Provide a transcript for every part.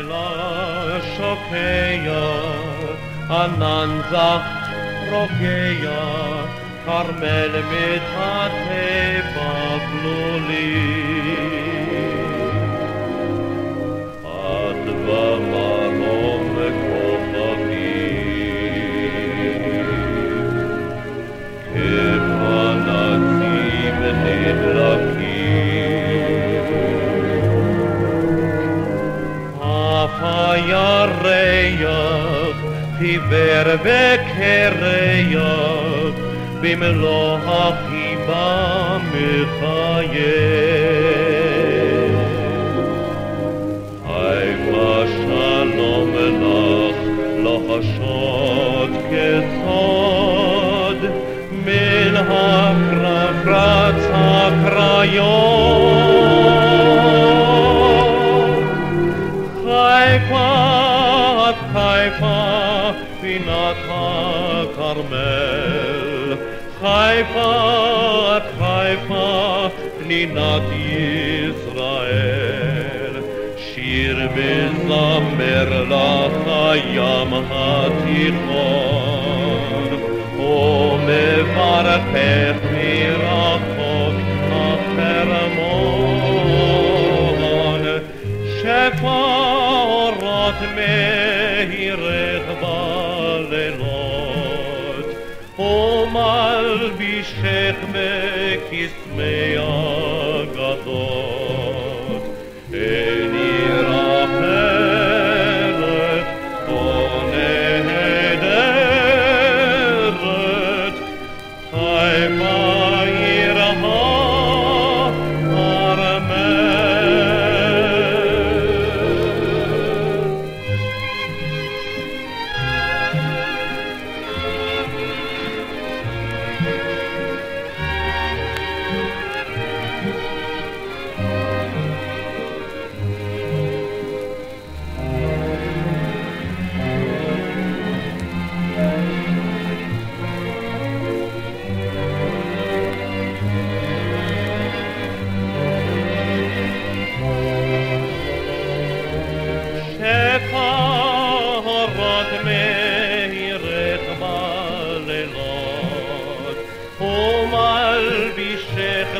Heiler Schockeyer, ananza Rokeya, Karmel mit Hateba Bluli. חיוור וקרח במלוא החיבה מחייך. חיפה שלום לך, לא חשוד כסוד, מן הקרב רץ הקריות. פינת הכרמל. חיפה, את חיפה, פנינת ישראל. שיר מזמר לך הים התיכון, ומברכך מרחוק החרמון. שפע אורות מאירך בלילות, ומלבישך בקסמי אגדות.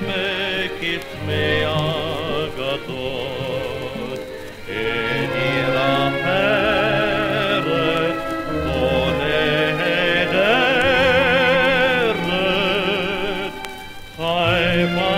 Make me agadot in ira heret onederet Haifa